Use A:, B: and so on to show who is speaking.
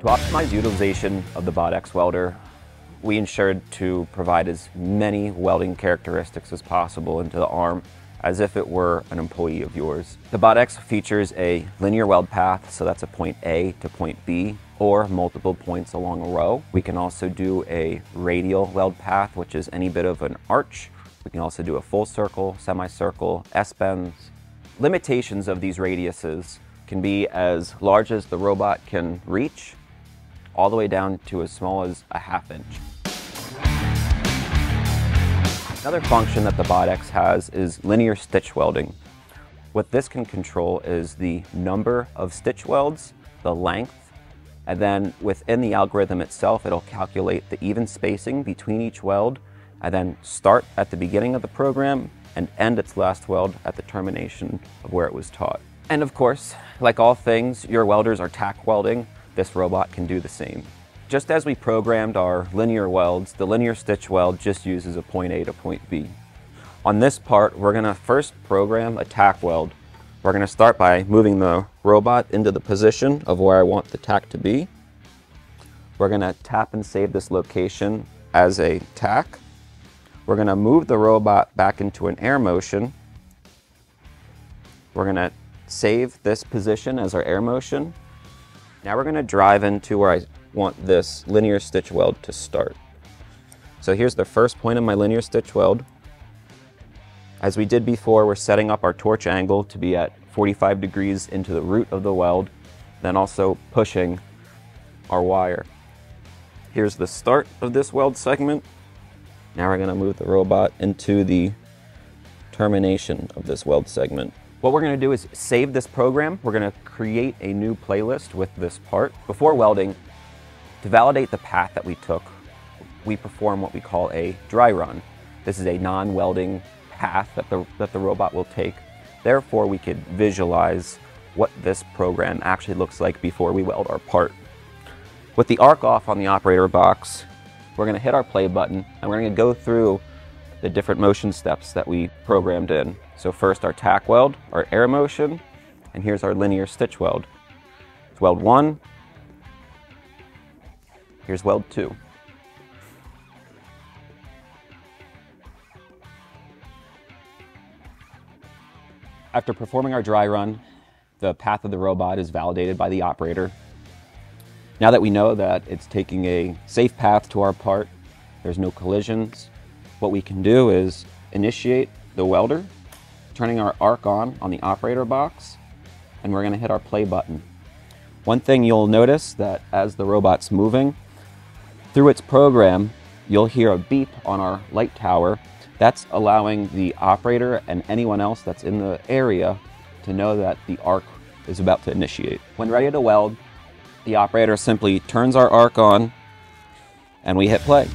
A: To optimize utilization of the BotX welder, we ensured to provide as many welding characteristics as possible into the arm as if it were an employee of yours. The BotX features a linear weld path, so that's a point A to point B, or multiple points along a row. We can also do a radial weld path, which is any bit of an arch. We can also do a full circle, semicircle, S-bends. Limitations of these radiuses can be as large as the robot can reach, all the way down to as small as a half inch. Another function that the BotX has is linear stitch welding. What this can control is the number of stitch welds, the length, and then within the algorithm itself, it'll calculate the even spacing between each weld, and then start at the beginning of the program and end its last weld at the termination of where it was taught. And of course, like all things, your welders are tack welding, this robot can do the same. Just as we programmed our linear welds, the linear stitch weld just uses a point A to point B. On this part, we're gonna first program a tack weld. We're gonna start by moving the robot into the position of where I want the tack to be. We're gonna tap and save this location as a tack. We're gonna move the robot back into an air motion. We're gonna save this position as our air motion. Now we're gonna drive into where I want this linear stitch weld to start. So here's the first point of my linear stitch weld. As we did before, we're setting up our torch angle to be at 45 degrees into the root of the weld, then also pushing our wire. Here's the start of this weld segment. Now we're gonna move the robot into the termination of this weld segment. What we're gonna do is save this program. We're gonna create a new playlist with this part. Before welding, to validate the path that we took, we perform what we call a dry run. This is a non-welding path that the, that the robot will take. Therefore, we could visualize what this program actually looks like before we weld our part. With the arc off on the operator box, we're gonna hit our play button and we're gonna go through the different motion steps that we programmed in. So first our tack weld, our air motion, and here's our linear stitch weld. It's weld one, Here's weld two. After performing our dry run, the path of the robot is validated by the operator. Now that we know that it's taking a safe path to our part, there's no collisions, what we can do is initiate the welder, turning our arc on on the operator box, and we're gonna hit our play button. One thing you'll notice that as the robot's moving, through its program, you'll hear a beep on our light tower. That's allowing the operator and anyone else that's in the area to know that the arc is about to initiate. When ready to weld, the operator simply turns our arc on and we hit play.